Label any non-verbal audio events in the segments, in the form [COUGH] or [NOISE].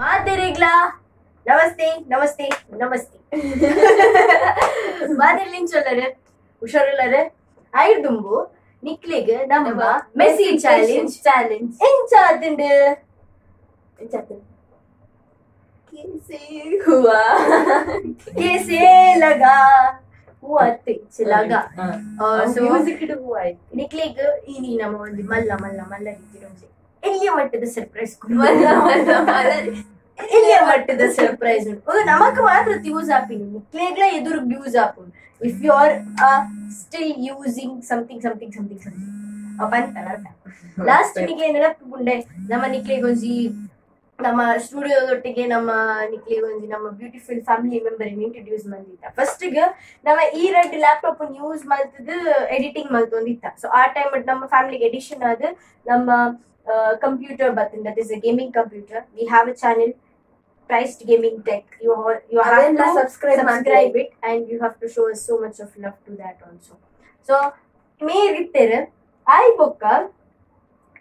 ಮಾದಿರಿಗ್ಲಾ ನಮಸ್ತೆ ನಮಸ್ತೆ ನಮಸ್ತೆ ಮಾದಿರ್ಲಿಂಚೊಲ್ಲರು ಹುಷಾರಿಲ್ಲರು ಐಡ್ದುಂಬು ನಿಕ್ಲಿಗ್ ನಮ್ಮ ಮೆಸ್ಸಿ ಚಾಲೆಂಜ್ ಚಾಲೆಂಜ್ ಎಂಚಾದಿಂದ ಹೂವ ಕೇಸೇ ಲಗಾ ಹೂ ಅತ್ತೆ ಲಗ ಸೊ ಮ್ಯೂಸಿಕ್ ಹೂವ ಆಯ್ತು ನಿಕ್ಲಿಗ್ ಈ ನಮ್ಮ ಒಂದು ಮಲ್ಲ ಮಲ್ಲ ಮಲ್ಲ ರೀತಿ ಎಲ್ಲಿಯ ಮಟ್ಟದ ಸರ್ಪ್ರೈಸ್. [LAUGHS] ಎಲ್ಲಿಯ ಮಟ್ಟದ ಸರ್ಪ್ರೈಸ್ ನಮಕ್ ಮಾತ್ರ ಯೂಸ್ ಆಪಿನಿ ಕ್ಲೇಗ್ಲ ಎದುರು use app if you are still using something something something something ಬಂತಲ್ಲ ಲಾಸ್ಟ್ ನಿಕ್ಲೆ ನೆನಪುಂಡೆ ನಮ್ಮ ನಿಕ್ಲೆಗೊಂಜಿ ನಮ್ಮ ಸ್ಟುಡಿಯೋದೊಟ್ಟಿಗೆ ನಮ್ಮ ನಿಕ್ಲೆ ಗೊಂಜಿ ನಮ್ಮ ಬ್ಯೂಟಿಫುಲ್ ಫ್ಯಾಮಿಲಿ ಮೆಂಬರ್ ಇಂಟ್ರೊಡ್ಯೂಸ್ ಮಾಡಿದ್ದ ಫಸ್ಟ್ ಗ ನಮ್ಮ ಈ ರೆಡ್ ಲ್ಯಾಪ್ಟಾಪ್ ಯೂಸ್ ಮಾಡ್ತದ ಎಡಿಟಿಂಗ್ ಮಾಡ್ತೊಂದಿತ್ತ ಸೊ ಆ ಟೈಮ್ ನಮ್ಮ ಫ್ಯಾಮಿಲಿಗೆ ಎಡಿಷನ್ ಆದ ನಮ್ಮ ಕಂಪ್ಯೂಟರ್ ಬರ್ತದೆ that is a gaming computer we have a channel priced gaming tech. You ha- you have to subscribe subscribe it and you have to show us so much of love to that also. So ಮೇರ್ ಇತ್ತೆರ್ ಆಯ್ ಬೊಕ್ಕ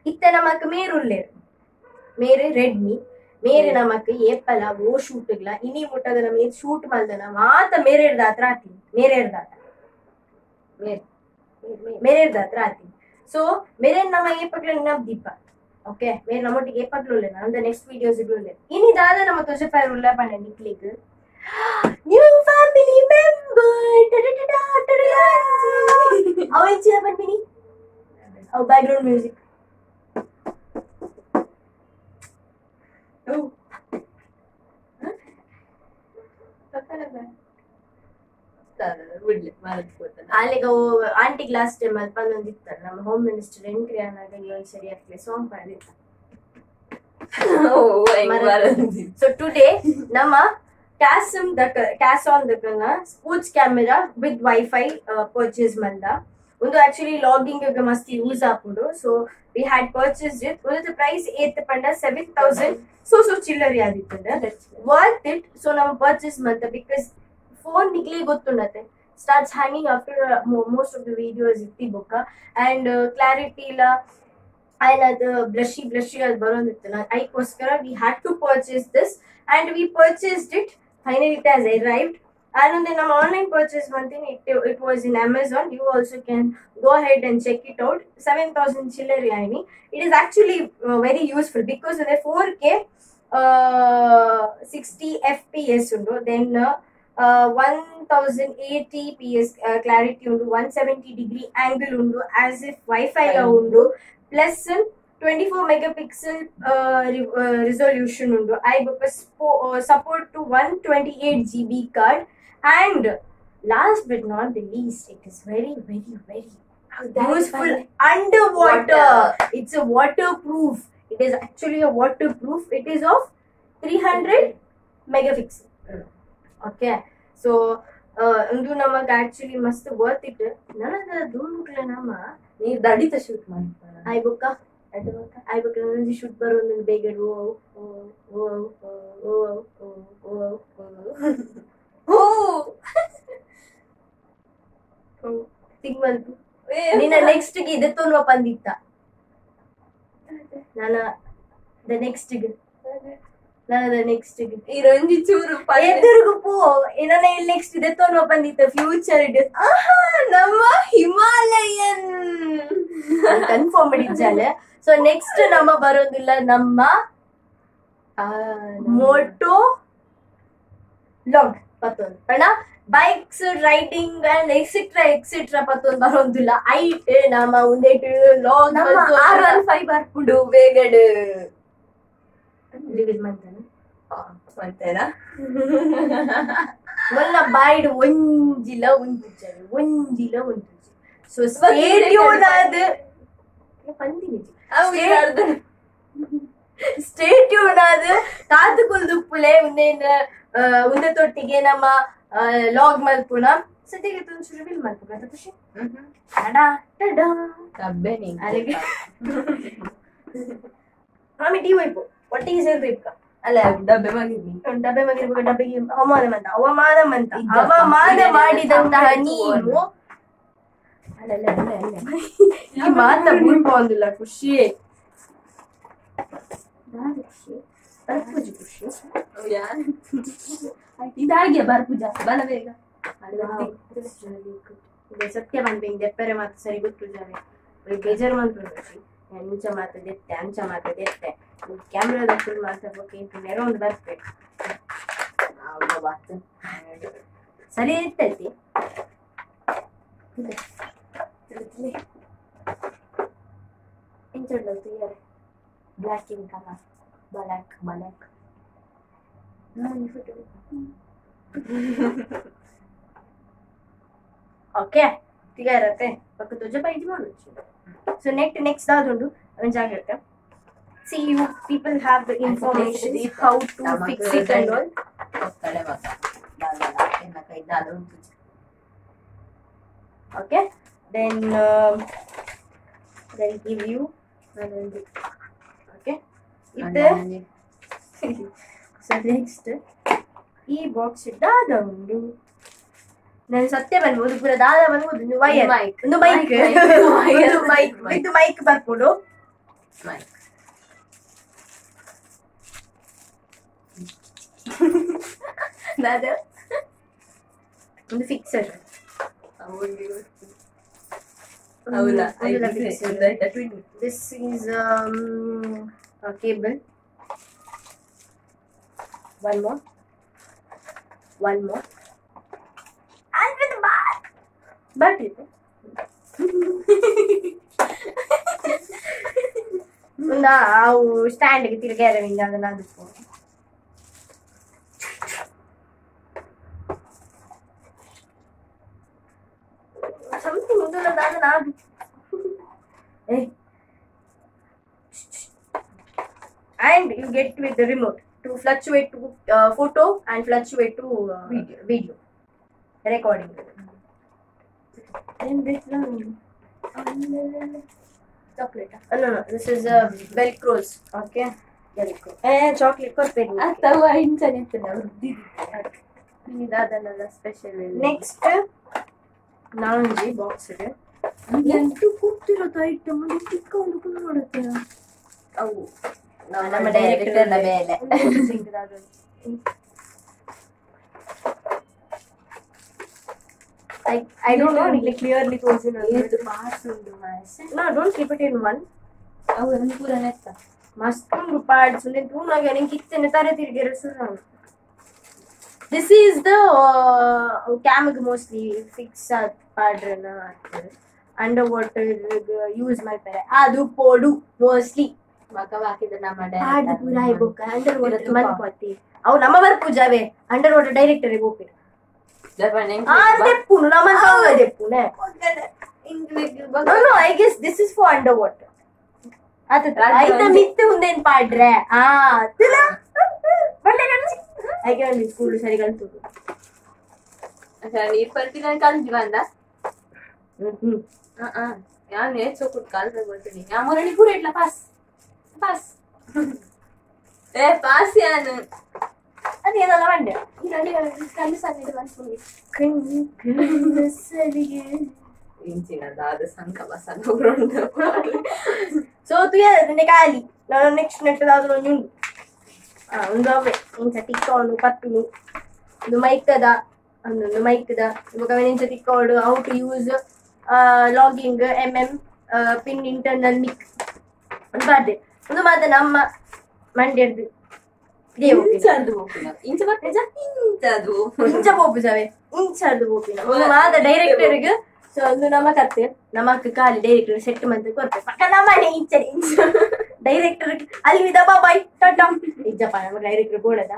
ಇತ್ತ ನಮಕ್ ಉಲ್ಲೇರ್ ಮೇರೆ Redmi ಮೇರೆ ನಮಕ್ ಏಪಲ ಓ ಶೂಟ್ಗ್ಲ ಇನಿ ಮುಟ್ಟದ ನಮ ಶೂಟ್ ಮಲ್ದನ ಮಾತ ಮೇರೆರ್ದ ಹತ್ರ ಆತೀನಿ. ಮೇರೆರ್ದ ಹತ್ರ ಮೇರೆರ್ದ ಹತ್ರ ಆತೀನಿ. ಸೊ ಮೇರೆ ನಮ್ಮ ಏಪಗ್ಲ ನಮ್ ದೀಪ. okay we namotti kepattulle na the next videos ikulle ini dada nama tosha fire ulla panne click new family member ta ta ta ta how is your family how background music oh Okay. ಅಲ್ಲಿಗ aunty last time ಅಲ್ಲಿ ಇತ್ತಲ್ಲ ನಮ್ಮ home minister entry ಆದಾಗ ಇನ್ನೊಂದ್ ಸರಿ ಹೆಂಗ್ ಮರದ್ so today ನಮ್ಮ ಕ್ಯಾಸಮ್ ದಕ ಕ್ಯಾಸ್ ಆನ್ ದಕನ sports camera with wifi purchase ಮಂದ ಒಂದು ಆಕ್ಚುಲಿ ಲಾಗಿಂಗ್ ಮಸ್ತ್ ಯೂಸ್ ಆಪುಂಡು so we had purchase it ಒಂದು ಪ್ರೈಸ್ ಏತ್ ಪಂಡ ಸೆವೆನ್ ತೌಸಂಡ್ ಸೊ ಸೊ ಚಿಲ್ಲರಿ ಆದಿತ್ತಂಡ ವರ್ತ್ ಇಟ್ ಸೊ ನಾವು ಪರ್ಚೇಸ್ ಮಂತ ಬಿಕಾಸ್ ಫೋನ್ ನಿಕ್ಲಿ ಗೊತ್ತುಂಡತ್ತೆ starts hanging after most of the videos ಇತ್ತಿ ಬೊಕ್ಕ ಅಂಡ್ ಕ್ಲಾರಿಟಿ ಇಲ್ಲ ಆಯ್ಲ್ ಅದು ಬ್ಲಶಿ ಬ್ಲಶಿ ಅದು ಬರೋದಿತ್ತಲ್ಲ ಅದಕ್ಕೋಸ್ಕರ we had to purchase this and we purchased it finally it has arrived ಅದೊಂದೇ ನಮ್ಮ online purchase ಬಂತೀನಿ it it was in Amazon you also can go head and check it out seven thousand ಚಿಲ್ಲರಿ ಆಯ್ನಿ it is actually very useful because ಅದೇ four K sixty F P S ಉಂಟು then uh, 1080 PS uh, clarity undu, 170 degree angle undu, as if Wi-Fi la undu, plus 24 megapixel uh, uh, resolution undu. I uh, support to 128 GB card and last but not the least, it is very very very useful underwater. It's a waterproof. It is actually a waterproof. It is of 300 megapixel. So, so ಇದು ನಮಗೆ actually ಮಸ್ತ್ worth it ನನಗ ಧೂಮ್ಕ್ಲ ನಮ್ಮ. ನೀ ದಡಿತ shoot ಮಾಡ್ತಾರ ಆಯ್ ಬುಕ್ಕ ಆಯ್ ಬೊಕ್ಕ ನನಗೆ shoot ಬರೋ ಒಂದು ಬೇಗ ಓ ಓ ಓ ಓ ಓ ಓ ಓ. ತಿಂಗ್ ಬಂತು ನಿನ್ನ ನೆಕ್ಸ್ಟ್ಗೆ ಇದು ತೊನ್ವ ಬಂದಿತ್ತ ನಾನ ದ ನೆಕ್ಸ್ಟ್ಗೆ. ನಾನು ನೆಕ್ಸ್ಟ್ ಗೆ ಈ ರಂಜಿ ಚೂರು ಪಲ್ಯ. ಎದುರುಗು ಪೋ ನನ್ನ ಇಲ್ಲಿ ನೆಕ್ಸ್ಟ್ ಇದೆ ತೊನ್ವ ಬಂದಿತ್ತ ಫ್ಯೂಚರ್ ಇಡ್ ಆಹಾ, ನಮ್ಮ ಹಿಮಾಲಯನ್ ಕನ್ಫರ್ಮ್ ಮಾಡಿದ್ದಾಲೆ ಸೊ ನೆಕ್ಸ್ಟ್ ನಮ್ಮ ಬರೋದಿಲ್ಲ ನಮ್ಮ ಮೋಟೋ ಲಾಗ್ ಪತ್ತೊಂದು ಅಣ್ಣ bikes riding and etcetera etcetera ಪತ್ತೊಂದು ಬರೋದಿಲ್ಲ ಐಟ್ ನಮ್ಮ ಉಂದೇಟ್ ಲಾಗ್ ನಮ್ಮ ಆರ್ ಒನ್ ಫೈವ್ ಬರ್ಬಿಡು ಬೇಗಡು ರಿವೀಲ್ ಮಾಡ್ತಾನೆ ಮತ್ತೇನಾ ಒಲ್ಲ ಬಾಯ್ಡ್ ಒಂಜಿಲ ಒಂದುಜಲ್ ಒಂಜಿಲ ಒಂದುಜಿ ಸೊ ಸ್ಟೇಟ್ಯೂನ್ ಆದ ಬಂದಿನಿ ಸ್ಟೇಟ್ಯೂನ್ ಆದ ಕಾತುಕುಲ್ ದುಪ್ಪುಲೆ ಉಂದೇನ ಉಂದ ತೊಟ್ಟಿಗೆ ನಮ್ಮ ಲಾಗ್ ಮಲ್ಪುನ ಸದ್ಯಕ್ಕೆ ಒಂಚೂರು ರಿವೀಲ್ ಮಲ್ಪುಗ ಅದು ಖುಷಿ ಟಡಾ ಟಡಾ ಕಬ್ಬೆ ನೀನ್ ಅಲ್ಲಿಗೆ ಆಮೇಲೆ ಟೀ ಒಯ್ಪು ಒಟ್ಟಿಗೆ ಸೇರ್ಬೇಕು ಅಲ್ಲ ಡಬ್ಬೆ ಮಗಿದ್ನಿ ಡಬ್ಬೆ ಮಗಿರ್ಬೇಕು ಡಬ್ಬೆಗೆ ಅವಮಾನ ಮಂತ ಅವಮಾನ ಮಂತ ಇದ್ದ. ಅವಮಾನ ಇಲ್ಲೇ ಮಾಡಿದಂತಹ ಇತ್ತು ನೀನು ಅಲ್ಲ ಅಲ್ಲ ಅಲ್ಲ ಅಲ್ಲ ಈ ಮಾತ ಬಿಡ್ಕೊಂಡಿಲ್ಲ ಖುಷಿ ಬರ್ಪುಜಿ ಖುಷಿ ಇದಾಗೆ ಬಾರ್ ಪೂಜಾ ಬಲ ಬೇಗ ಇದೆ ಸತ್ಯ ಬಂದ್ಬಿಂಗ್ ದೆಪ್ಪರೆ ಮಾತು ಸರಿ ಗೊತ್ತು ಜಾವೆ ಬೇಜಾರು ಮಂತು ಅಂಚ ಮಾತು ದೆತ್ತೆ ಅಂಚ ಮಾತು ದೆತ್ತೆ ಕ್ಯಾಮ್ರಾದ ಫುಲ್ ಮಾತಾಡ್ಬೇಕು ಇಂಟು ನೆರ ಒಂದು ಬರ್ಬೇಕು ಸರಿ ಇರ್ತೈತಿ ಇಂಚಡ್ಲು ಯಾರು black in colour black black okay ತಿಗ ಇರತ್ತೆ ಪಕ್ಕ ತುಜ ಪೈಜಿ ಮಾಡೋದು so next next da adundu avanjaga irukke see you people have the information how to fix it and all. Okay then um, then give you okay. It [LAUGHS] so next e box da adundu ನಾನು ಸತ್ಯ ಬಂದ್ಬೋದು ಪೂರ ದಾದ ಬಂದ್ಬೋದು ಒಂದು wire Mic. ಒಂದು mic Mic, mic. ಒಂದು mic with mic ಬರ್ಬೋದು mic ದಾದ ಒಂದು ಫಿಕ್ಸರ್ ಅವಳಿಗೆ ಹೌದಾ twin This is um, a cable. But it. ನಾವು ಸ್ಟ್ಯಾಂಡ್ಗೆ ತಿರುಗಾರವಿಂದ ಅದನ್ನ ಅದಕ್ಕೂ ಸಮಥಿಂಗ್ ಮೊದಲದ ಅದನ್ನ ಅದು Eh. And you get with the remote to fluctuate to uh, photo and fluctuate to uh, Video. video recording. Then this one. Chocolate. Oh, no, no. This is uh, Velcros. Okay. Velcro. Eh, chocolate ಕೊಡ್ಬೇಕು ಅಥವಾ internet ಅದನ್ನೆಲ್ಲ special next ನಾಂಜಿ box ಇದೆ ಎಂಟು ಕೂತಿರೋದು item ಇಟ್ಕೊಂಡು ನೋಡುತ್ತೆ ಅವು ನಮ್ಮ director ಮೇಲೆ [LAUGHS] I, I don't know really clearly ತೋರಿಸಿಲ್ಲ ಇದು ಪಾಸ್ ಮಾಸ್ ನಾ don't keep it in one ಅವು ಒಂದು ಪೂರ ನೆತ್ತ ಮಸ್ತ್ ಉಂಟು ಪಾರ್ಟ್ಸ್ ಒಂದು ತೂನಾಗ ನಿಂಗೆ ಕಿತ್ತನೆ ತಾರೆ ತಿರುಗಿರೋ ಸುರ ದಿಸ್ ಈಸ್ ದ ಕ್ಯಾಮ್ಗೆ ಮೋಸ್ಟ್ಲಿ ಫಿಕ್ಸ್ ಆದ ಪಾಡ್ರನ್ನ ಹಾಕ್ತಾರೆ ಅಂಡರ್ ವಾಟರ್ ಯೂಸ್ ಮಾಡ್ತಾರೆ ಅದು ಪೋಡು ಮೋಸ್ಟ್ಲಿ ಮಗ ಹಾಕಿದ ನಮ್ಮ ಪೂರ ಆಯ್ಬೋಕ ಅಂಡರ್ ವಾಟರ್. ಮನ್ಕೋತಿ ಅವು ನಮ್ಮ ವರ್ಕ್ ಪೂಜಾವೆ ಅಂಡರ್ ವಾಟರ್ ಡೈರೆಕ್ಟರ್ ಹೋಗ್ಬೇಕು. ಆ ದೆಪ್ಪುನು ನಮ್ಮ ದೆಪ್ಪುನೆ No, no, I guess this is for underwater. ಅದು ಆಯ್ತಾ ಮಿತ್ತು ಮುಂದೇನ್ ಪಾಡ್ರೆ ಆ ತಿಲ ಒಳ್ಳೆ ಕಲ್ಸಿ ಹಾಗೆ ಒಂದು ಸ್ಕೂಲ್ ಸರಿ ಕಲ್ತು ನೀರ್ ಬರ್ತೀನಿ ಕಲ್ತಿ ಬಂದ ಹ್ಮ್ ಯಾನ್ ನೇಚೋ ಕುಟ್ ಕಾಲ್ದಾಗ ಬರ್ತೀನಿ ಯಾ ಮೊರಣಿ ಪೂರ ಇಟ್ಲ ಪಾಸ್ ಪಾಸ್ ಏ ಪಾಸ್ ಯಾನು ಅದೇನಲ್ಲ ಮಂಡ್ಯ ಕಣ್ಣು ಸಣ್ಣ ಬಂದ್ಕೊಂಡು ಕಣ್ಣು ಕಣ್ಣು ಸರಿಗೆ ಇಂಚಿನದಾದ ಸಂಕ ಬಸಂಗ ಸೊ ತುಯ ನಿನ್ನೆ ಖಾಲಿ ನಾನು ನೆಕ್ಸ್ಟ್ ನೆಟ್ಟದಾದ್ರೂ ಒಂದು ಉಂಟು ಆ, ಒಂದು ಅವೇ ಇಂಚ ಟಿಕ್ಕೊಂಡು ಪತ್ತುನು ಒಂದು ಮೈಕದ ಒಂದೊಂದು ಮೈಕದ ಇವಾಗ ಇಂಚ ತಿಕ್ಕೊಂಡು how to use logging M M pin internal Nick ಒಂದು ಬಾರ್ದೆ ಒಂದು ಮಾತ ನಮ್ಮ ಮಂಡ್ಯದ್ದು ಡೈರೆಕ್ಟರ್ಗೆ ಸೊ ಒಂದು ನಮ್ಮ ಕತ್ತೆ ನಮಕ್ ಡೈರೆಕ್ಟರ್ ಸೆಟ್ ಮಂತ್ ಪಕ್ಕ ನಮ್ಮನೆ ಇಂಚ ಇಂಚ ಡೈರೆಕ್ಟರ್ ಅಲ್ಲಿ ಬಾಯ್ ಟಾಟಾ ಇಜ್ಜಪ್ಪ ನಮ್ಮ ಡೈರೆಕ್ಟರ್ ಬೋಳದ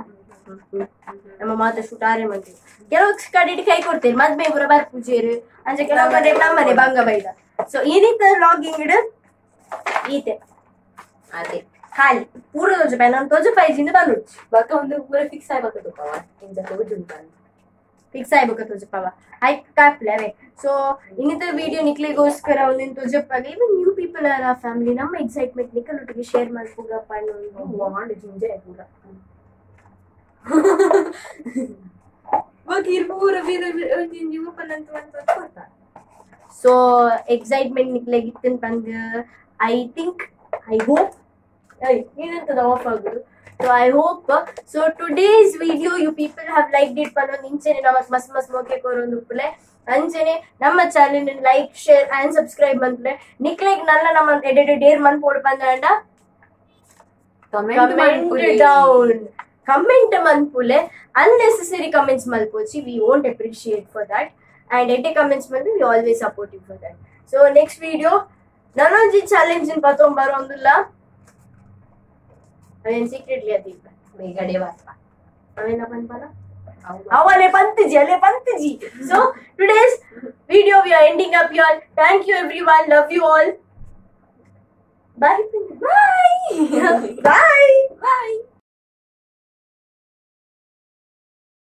ನಮ್ಮ ಮಾತ ಶೂಟ್ ಆರೆ ಮಂತ್ರಿ ಕೆಲವು ಕಡೆ ಕೈ ಕೊಡ್ತೇವೆ ಮದ್ಮೆ ಪುರ ಬರ್ ಪೂಜೆರು ಅಂದ್ರೆ ಕೆಲವು ಕಡೆ ನಮ್ಮನೆ ಬಂಗ ಬೈದ ಸೊ ಈ ರೀತಿ ಲಾಗಿಂಗ್ ಇಡು ಈತೆ ಅದೇ ಖಾಲಿ ಪೂರ ತೋಜ ಪೈ ನಾನು ತೋಜ ಪೈಜಿಂದ ಬಂದುಚ್ಚು ಬಕ ಒಂದು ಪೂರ ಫಿಕ್ಸ್ ಆಗ್ಬೇಕು ತುಪ್ಪವ ಇಂಚ ತೋಜುಂಟ ಫಿಕ್ಸ್ ಆಗ್ಬೇಕು ತುಜಪ್ಪವ ಆಯ್ತು ಕಾಪ್ಲವೆ ಸೊ ಇನ್ನಿತರ ವಿಡಿಯೋ ನಿಕ್ಲಿಗೋಸ್ಕರ ಒಂದಿನ ತುಜಪ್ಪಾಗ ಇವನ್ ನ್ಯೂ ಪೀಪಲ್ ಆರ್ ಆ ಫ್ಯಾಮಿಲಿ ನಮ್ಮ ಎಕ್ಸೈಟ್ಮೆಂಟ್ ನಿಕ್ಕಲ್ ಒಟ್ಟಿಗೆ ಶೇರ್ ಮಾಡ್ಕೋಗಪ್ಪ ಅನ್ನೋ ಒಂದು ಬಾಂಡ್ ಜಿಂಜೆ ಪೂರ ಬಕೀರ್ ಪೂರ ಬೀರ ಜಿಂಜಿ ಓಪನ್ ಅಂತ ಅಂತ ಕೊಡ್ತಾ ಸೊ ಎಕ್ಸೈಟ್ಮೆಂಟ್ ನಿಕ್ಲಾಗಿತ್ತನ್ ಬಂದ ಐ ಥಿಂಕ್ ಐ ಹೋಪ್ ಏನಂತದ ಆಫ್ ಆಗುದು So I hope uh, so today's video you people have liked it ಪನ್ನೋ ನಿಂಚೆನೆ ನಮಕ್ ಮಸ್ ಮಸ್ ಮೋಕೆ channel ne like, ನಮ್ಮ channel like share and subscribe nalla ನಿಕ್ಲೆಗ್ ನಲ್ಲ ನಮ್ಮ ಎಡೆಡೆ ಡೇರ್ ಮನ್ ಪೋಡ್ ಬಂದ ಕಮೆಂಟ್ ಡೌನ್ ಕಮೆಂಟ್ ಮನ್ಪುಲೆ unnecessary comments malpochi we won't appreciate for that and ete comments mandu we always supportive for that so next video nanonji challenge हांवें सिक्रेट लिया थी मेगा डे वाचपा हांवें आपण पाला आव्हाने पंत जी अले Pant ji so today's video we are ending up here thank you everyone love you all bye bye bye bye